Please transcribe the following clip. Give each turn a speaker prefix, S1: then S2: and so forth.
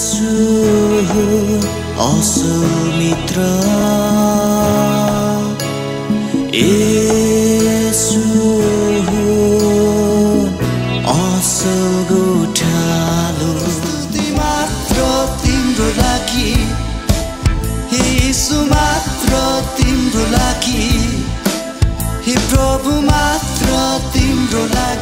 S1: येशू हो असल मित्र। येशू हो असल गोठालो। मात्र तिम्रो लागि। येशू मात्र तिम्रो लागि। हे प्रभु मात्र तिम्रो लागि।